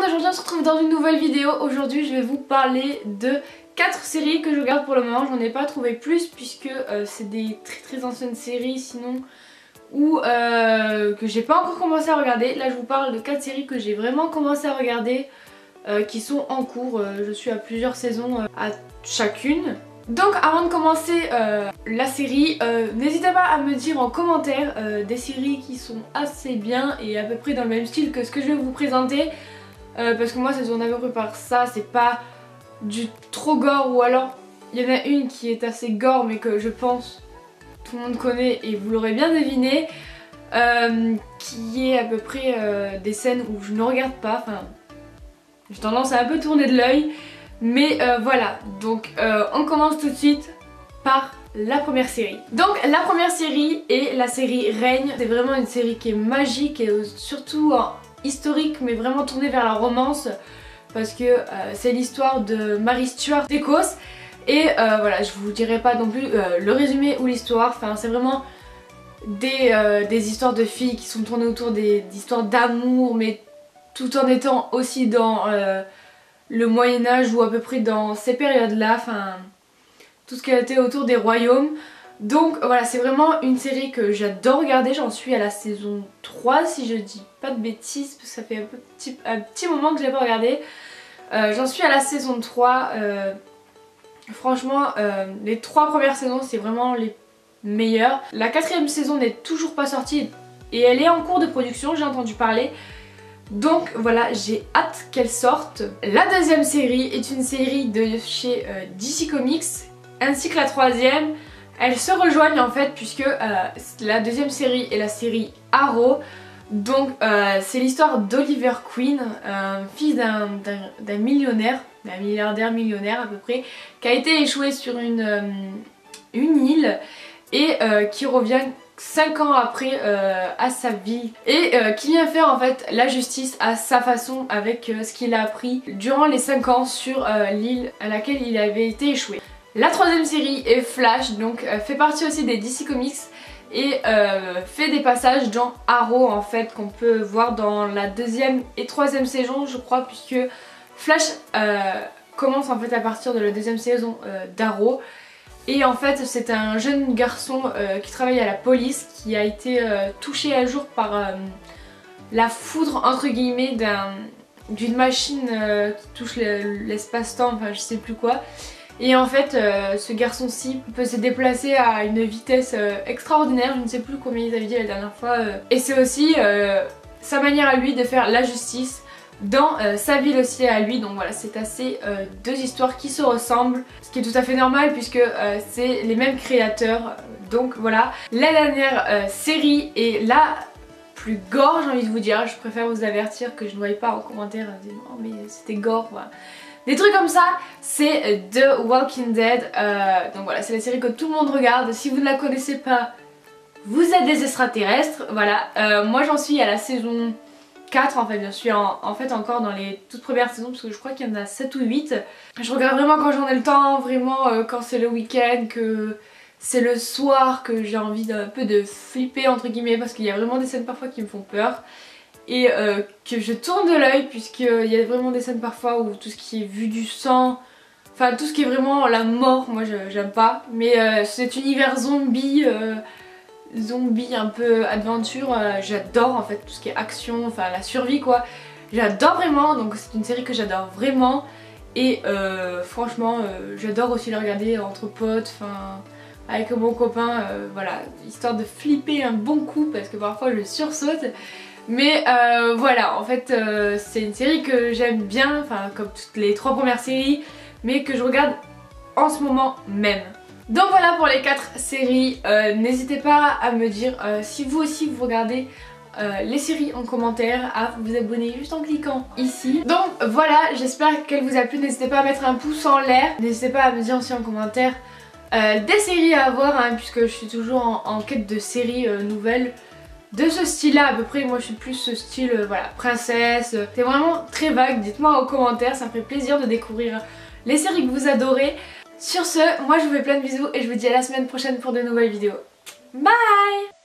monde, aujourd'hui on se retrouve dans une nouvelle vidéo. Aujourd'hui je vais vous parler de 4 séries que je regarde pour le moment. J'en ai pas trouvé plus puisque euh, c'est des très très anciennes séries sinon ou euh, que j'ai pas encore commencé à regarder. Là je vous parle de 4 séries que j'ai vraiment commencé à regarder euh, qui sont en cours. je suis à plusieurs saisons à chacune. Donc avant de commencer la série, n'hésitez pas à me dire en commentaire des séries qui sont assez bien et à peu près dans le même style que ce que je vais vous présenter. Parce que moi ça tourne à peu par ça, c'est pas du trop gore ou alors il y en a une qui est assez gore mais que je pense tout le monde connaît et vous l'aurez bien deviné. qui est à peu près des scènes où je ne regarde pas, enfin j'ai tendance à un peu tourner de l'œil. Mais euh, voilà, donc euh, on commence tout de suite par la première série. Donc la première série est la série Règne. C'est vraiment une série qui est magique et surtout historique mais vraiment tournée vers la romance parce que euh, c'est l'histoire de Mary Stuart d'Écosse. Et voilà je vous dirai pas non plus le résumé ou l'histoire, enfin c'est vraiment des, des, histoires de filles qui sont tournées autour d'histoires d'amour mais tout en étant aussi dans le Moyen Âge ou à peu près dans ces périodes-là, enfin tout ce qui a été autour des royaumes. Donc voilà, c'est vraiment une série que j'adore regarder, j'en suis à la saison 3 si je dis pas de bêtises, parce que ça fait un petit, moment que je l'ai pas regardé. Euh, j'en suis à la saison 3, euh, franchement euh, les trois premières saisons c'est vraiment les meilleures. La quatrième saison n'est toujours pas sortie et elle est en cours de production, j'ai entendu parler. Donc voilà, j'ai hâte qu'elle sorte. La deuxième série est une série de chez DC Comics, ainsi que la troisième. Elles se rejoignent en fait puisque euh, la deuxième série est la série Arrow. Donc euh, c'est l'histoire d'Oliver Queen, un fils d'un millionnaire, d'un milliardaire millionnaire à peu près, qui a été échoué sur une, une île et qui revient 5 ans après euh, à sa vie et euh, qui vient faire en fait la justice à sa façon avec euh, ce qu'il a appris durant les 5 ans sur l'île à laquelle il avait été échoué. La troisième série est Flash donc fait partie aussi des DC Comics et fait des passages dans Arrow en fait qu'on peut voir dans la deuxième et troisième saison je crois puisque Flash commence en fait à partir de la deuxième saison d'Arrow et en fait c'est un jeune garçon euh, qui travaille à la police qui a été euh, touché à jour par euh, la foudre entre guillemets d'une machine qui touche l'espace-temps, enfin je sais plus quoi. Et en fait ce garçon-ci peut se déplacer à une vitesse extraordinaire, je ne sais plus combien ils avaient dit la dernière fois. Et c'est aussi sa manière à lui de faire la justice dans euh, sa ville aussi à lui donc voilà c'est assez euh, deux histoires qui se ressemblent ce qui est tout à fait normal puisque euh, c'est les mêmes créateurs donc voilà la dernière série est la plus gore j'ai envie de vous dire je préfère vous avertir que je ne voyais pas en commentaire oh mais c'était gore voilà. Des trucs comme ça, c'est The Walking Dead. donc voilà, c'est la série que tout le monde regarde. Si vous ne la connaissez pas, vous êtes des extraterrestres. Voilà, moi j'en suis à la saison 4 en fait, je suis en, fait encore dans les toutes premières saisons parce que je crois qu'il y en a 7 ou 8. Je regarde vraiment quand j'en ai le temps, vraiment euh, quand c'est le week-end, que c'est le soir, que j'ai envie d'un peu de flipper entre guillemets parce qu'il y a vraiment des scènes parfois qui me font peur. Et euh, que je tourne de l'œil puisqu'il y a vraiment des scènes parfois où tout ce qui est vu du sang, enfin tout ce qui est vraiment la mort, moi j'aime pas. Mais euh, cet univers zombie zombie un peu aventure, euh, j'adore en fait tout ce qui est action, enfin la survie quoi. J'adore vraiment, donc c'est une série que j'adore vraiment. Et euh, franchement, euh, j'adore aussi la regarder entre potes, enfin avec mon copain, voilà, histoire de flipper un bon coup parce que parfois je sursaute. Mais voilà, en fait c'est une série que j'aime bien, enfin comme toutes les trois premières séries, mais que je regarde en ce moment même. Donc voilà pour les 4 séries, euh, n'hésitez pas à me dire euh, si vous aussi vous regardez euh, les séries en commentaire, à vous abonner juste en cliquant ici. Donc voilà, j'espère qu'elle vous a plu, n'hésitez pas à mettre un pouce en l'air, n'hésitez pas à me dire aussi en commentaire des séries à voir hein, puisque je suis toujours en, quête de séries nouvelles de ce style là à peu près. Moi je suis plus ce style voilà princesse. C'est vraiment très vague. Dites-moi en commentaire. Ça me ferait plaisir de découvrir les séries que vous adorez. Sur ce, moi je vous fais plein de bisous et je vous dis à la semaine prochaine pour de nouvelles vidéos. Bye